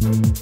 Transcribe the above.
Música